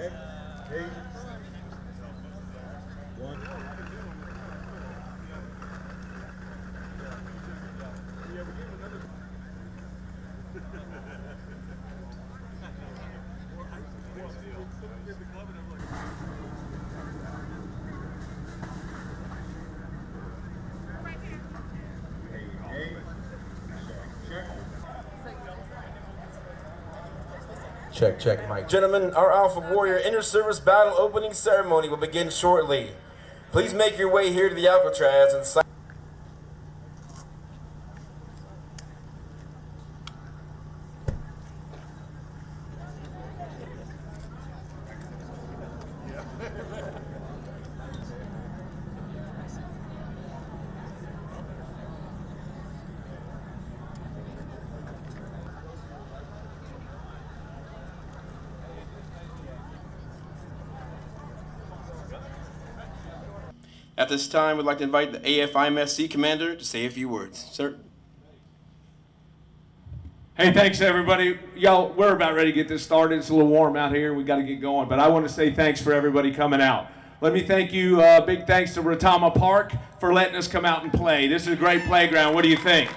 Eight. One. Check, check, Mike. Gentlemen, our Alpha Warrior inter-service battle opening ceremony will begin shortly. Please make your way here to the Alcatraz and sign. This time, we'd like to invite the AFIMSC commander to say a few words. Sir? Hey, thanks everybody. Y'all, we're about ready to get this started. It's a little warm out here. We got to get going. But I want to say thanks for everybody coming out. Let me thank you. Uh, big thanks to Retama Park for letting us come out and play. This is a great playground. What do you think?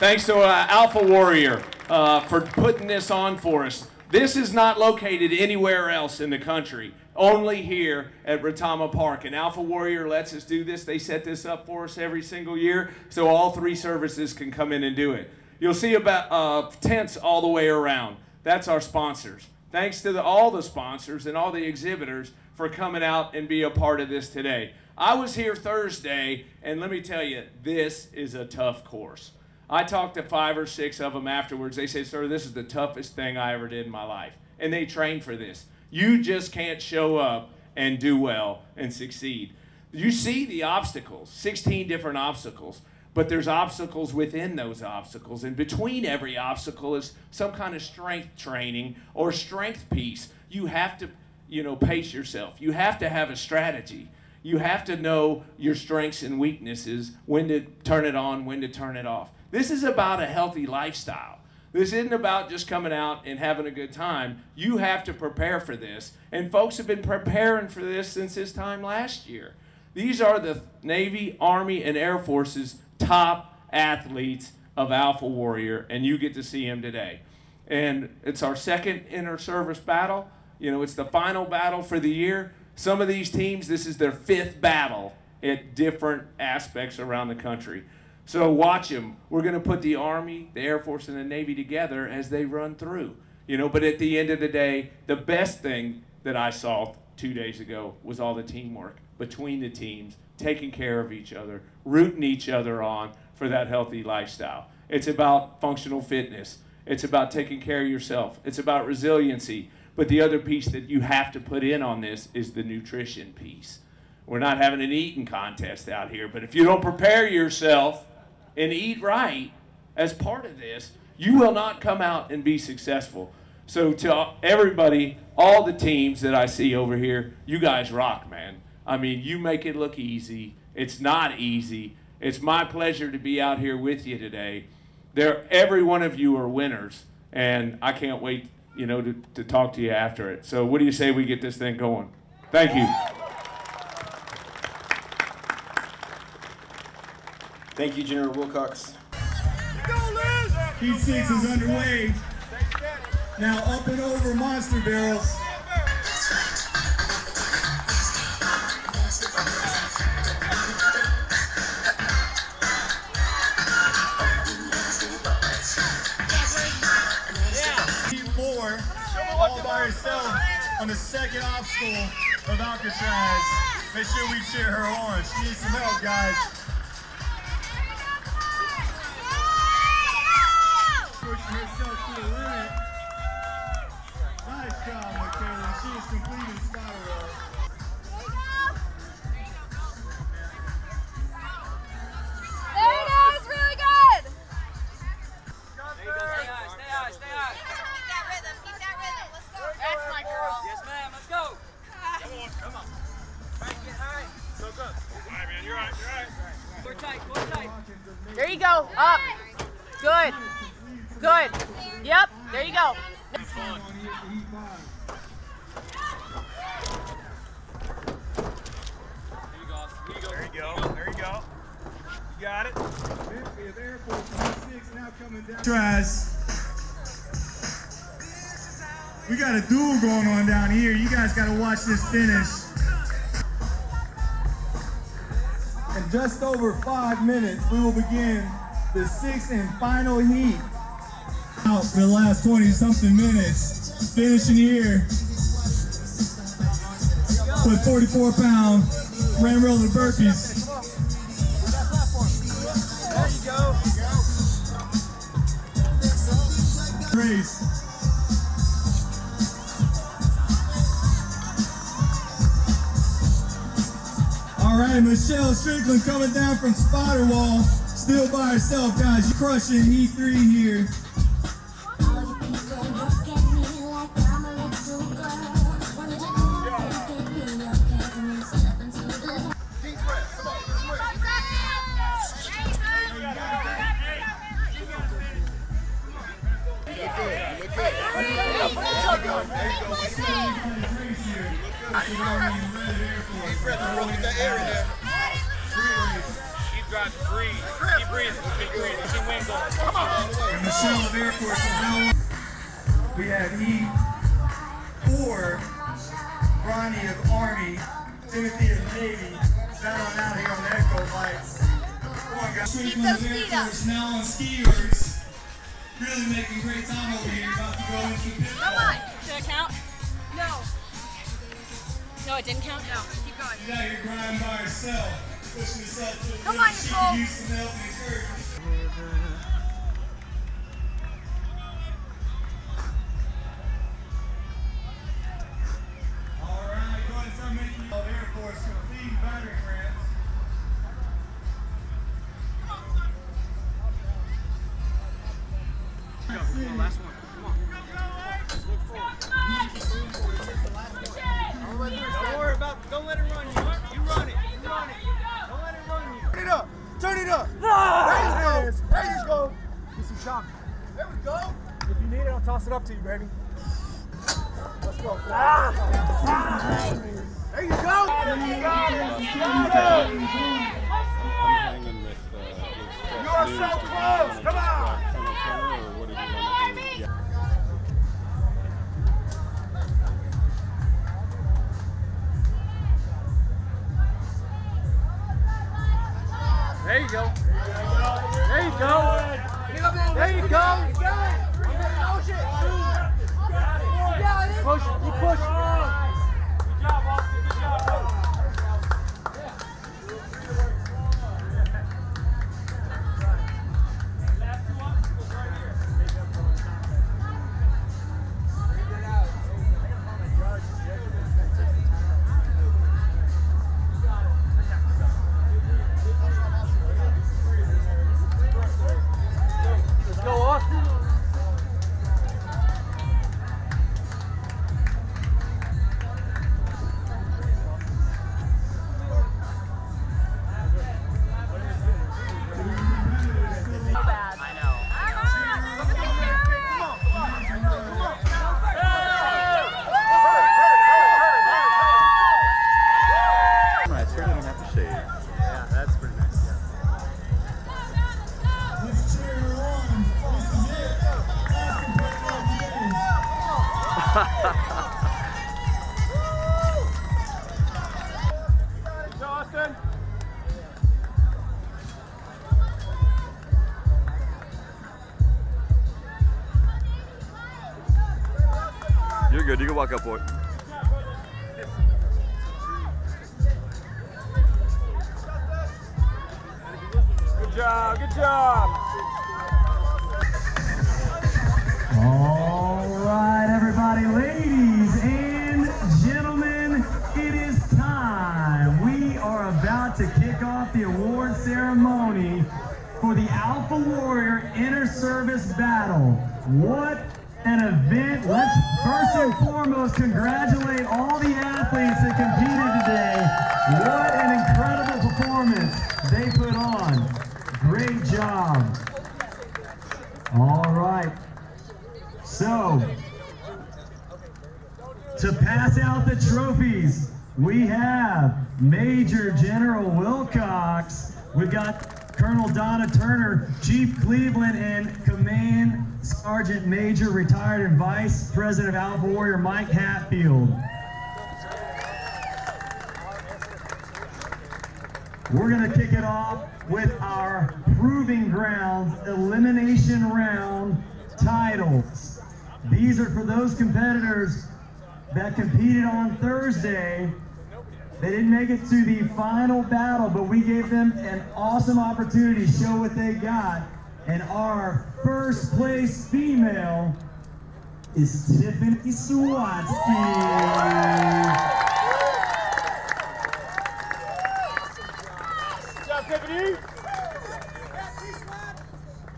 Thanks to uh, Alpha Warrior uh, for putting this on for us. This is not located anywhere else in the country, only here at Retama Park. And Alpha Warrior lets us do this. They set this up for us every single year so all three services can come in and do it. You'll see about uh, tents all the way around. That's our sponsors. Thanks to the, all the sponsors and all the exhibitors for coming out and be a part of this today. I was here Thursday, and let me tell you, this is a tough course. I talked to five or six of them afterwards. They said, Sir, this is the toughest thing I ever did in my life. And they trained for this. You just can't show up and do well and succeed. You see the obstacles 16 different obstacles, but there's obstacles within those obstacles. And between every obstacle is some kind of strength training or strength piece. You have to, you know, pace yourself, you have to have a strategy. You have to know your strengths and weaknesses, when to turn it on, when to turn it off. This is about a healthy lifestyle. This isn't about just coming out and having a good time. You have to prepare for this. And folks have been preparing for this since this time last year. These are the Navy, Army, and Air Force's top athletes of Alpha Warrior, and you get to see them today. And it's our second inter service battle. You know, it's the final battle for the year. Some of these teams, this is their fifth battle at different aspects around the country. So watch them. We're going to put the Army, the Air Force, and the Navy together as they run through. You know, but at the end of the day, the best thing that I saw two days ago was all the teamwork between the teams, taking care of each other, rooting each other on for that healthy lifestyle. It's about functional fitness. It's about taking care of yourself. It's about resiliency. But the other piece that you have to put in on this is the nutrition piece. We're not having an eating contest out here, but if you don't prepare yourself and eat right as part of this, you will not come out and be successful. So to everybody, all the teams that I see over here, you guys rock, man. I mean, you make it look easy. It's not easy. It's my pleasure to be out here with you today. There, every one of you are winners, and I can't wait, you know, to, to talk to you after it. So, what do you say we get this thing going? Thank you. Thank you, General Wilcox. Heat six is underway. Now up and over monster barrels. Heat four, all by herself on the second obstacle of Alcatraz. Make sure we cheer her on. She needs some help, guys. She is completing spiral. Go. There you go. You got it. Tries. We got a duel going on down here. You guys got to watch this finish. In just over five minutes, we will begin the sixth and final heat. Out for the last 20 something minutes. Finishing here with 44 pound ram roller burpees. Race. All right, Michelle Strickland coming down from spotter wall, still by herself, guys. Crushing E3 here. Keep. Keep. Keep. Keep. And Michelle of Air Force is now. We have E. Four. Ronnie of Army, Timothy of Navy, down out here on the Echo lights. Come on, guys. Strickland those feet up. Now on skiers. Really making great time over here. About to go into the pit Come on. Did it count? No. No, it didn't count? No. Keep going. She's out here grinding by herself, pushing herself to the Come limit. on, She Nicole. Turn it up. Turn it up. There you go. There you go. Get some shock. There we go. If you need it, I'll toss it up to you, baby. Let's go. Ah! Ah! There you go. You are so close. Come on. Go. There you go. Walk up for it. Good job. Good job. All right, everybody, ladies and gentlemen, it is time. We are about to kick off the award ceremony for the Alpha Warrior Inter Service Battle. What an event! Let's first and foremost congratulate all the athletes that competed today. What an incredible performance they put on. Great job. All right. So, To pass out the trophies, we have Major General Wilcox. We've got Colonel Donna Turner, Chief Cleveland, and Command Sergeant Major, retired and Vice President of Alpha Warrior Mike Hatfield. We're going to kick it off with our Proving Grounds Elimination Round titles. These are for those competitors that competed on Thursday. They didn't make it to the final battle, but we gave them an awesome opportunity to show what they got. And our first place female is Tiffany Swatsky. Good job, Tiffany.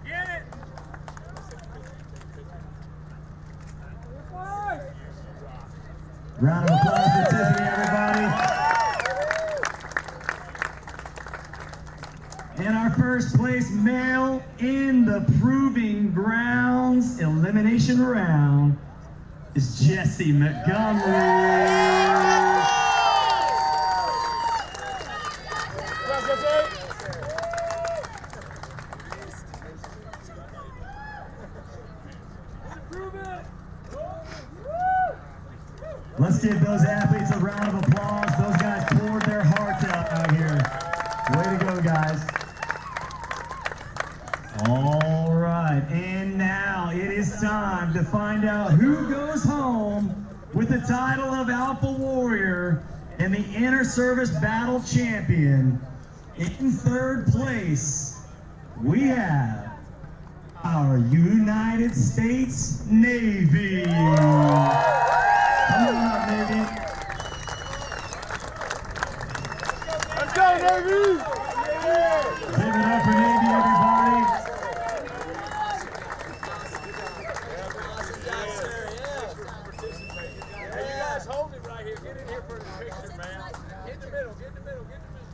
Get it. Round of applause for Tiffany, everybody. And our first place male in the Proving Grounds elimination round is Jesse Montgomery. Let's give those athletes a round of applause. Those guys poured their hearts out out here. Way to go, guys. All right, and now it is time to find out who goes home with the title of Alpha Warrior and the Inter Service Battle Champion. In third place, we have our United States Navy. Come on Navy. Let's go, Navy. Give it up for Navy, everybody. Hey, you guys hold it right here. Get in here for the picture, man. Get in the middle. Get in the middle. Get in the middle.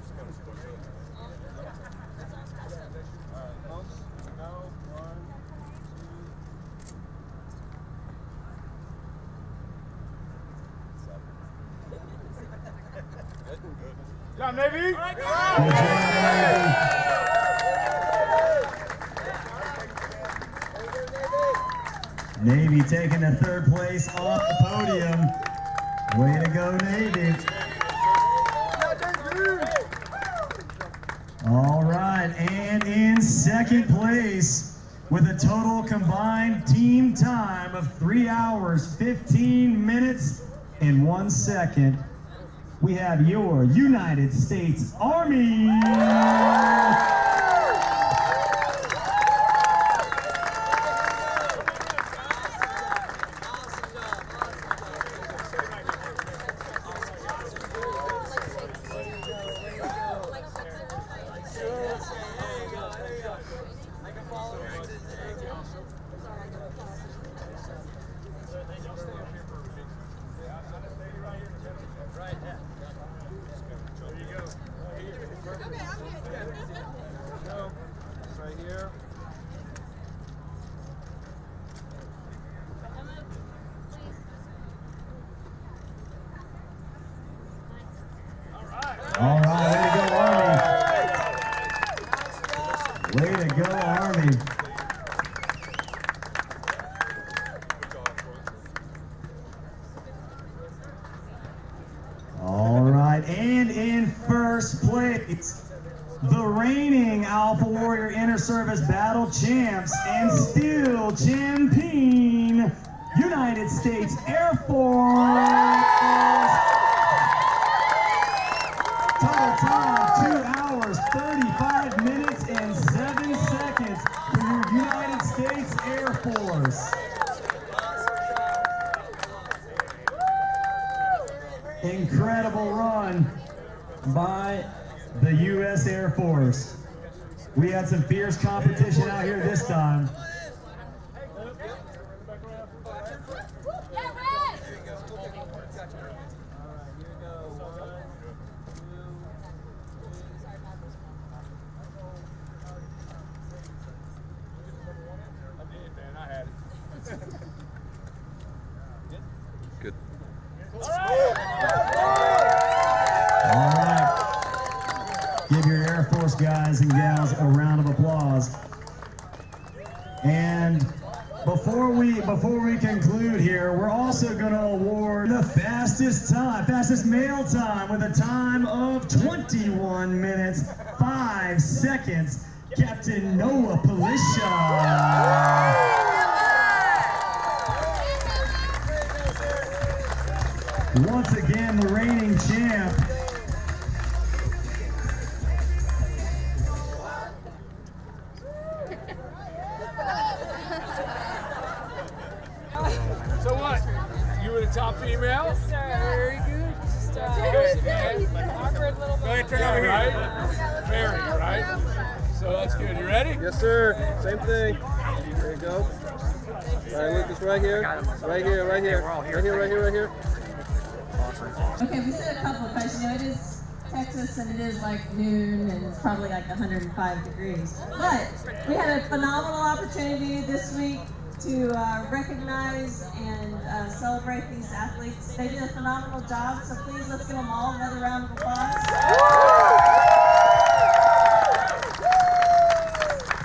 Good job, Navy. Good job, Navy. Navy taking the third place off the podium. Way to go, Navy. All right, and in second place with a total combined team time of three hours, 15 minutes, and one second, we have your United States Army. Right here. All right, way to go, Army. Way to go, Army. All right, and in first place, the reigning Alpha Warrior Inter Service Battle Champs and still champion, United States Air Force. Total time, 2 hours, 35 minutes, and 7 seconds for your United States Air Force. Incredible run by the U.S. Air Force. We had some fierce competition out here this time. Good. guys and gals a round of applause. And before we before we conclude here, we're also going to award the fastest time, fastest male time with a time of 21 minutes 5 seconds. Captain Noah Palisha. Once again, the reigning champ. So what? You were the top female? Go ahead, turn over here. Very, right? So that's good. You ready? Yes, sir. Same thing. There you go. All right, Lucas, right here. Right here, right here. Right here, right here, right here. Okay, we said a couple of questions. You know, it is Texas and it is like noon and it's probably like 105 degrees. But we had a phenomenal opportunity this week to uh, recognize and uh, celebrate these athletes. They did a phenomenal job, so please let's give them all another round of applause.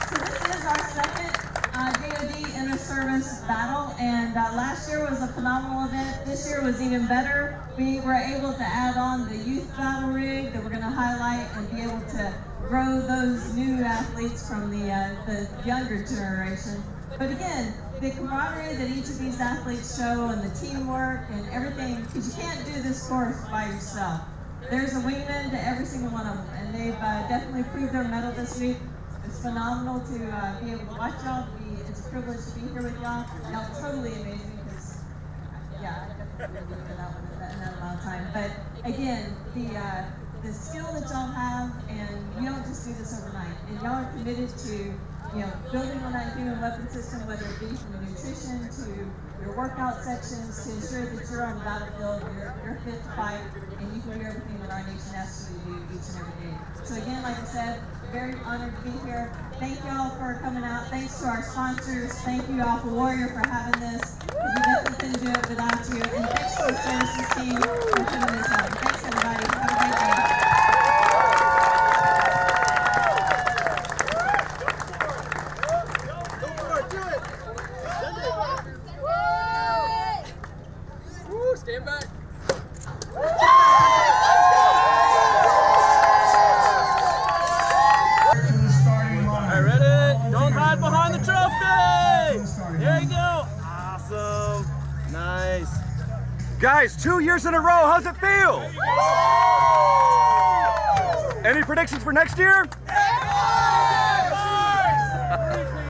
So this is our second uh, DoD inter-service battle, and uh, last year was a phenomenal event. This year was even better. We were able to add on the youth battle rig that we're going to highlight and be able to grow those new athletes from the uh, the younger generation. But again, the camaraderie that each of these athletes show and the teamwork and everything, because you can't do this course by yourself. There's a wingman to every single one of them, and they've uh, definitely proved their mettle this week. It's phenomenal to uh, be able to watch y'all. It's a privilege to be here with y'all. Y'all totally amazing because, yeah, I definitely wouldn't have in that, in that amount of time. But again, the uh, the skill that y'all have, and you don't just do this overnight. And y'all are committed to, you know, building on that human weapon system, whether it be from the nutrition to your workout sections, to ensure that you're on the battlefield, you're, you're fit to fight, and you can do everything that our nation asks you to do each and every day. So again, like I said, very honored to be here. Thank y'all for coming out. Thanks to our sponsors. Thank you, Alpha Warrior, for having this. We definitely couldn't do it without you. And thanks to the services team for putting this on. Years in a row, how's it feel? Any predictions for next year?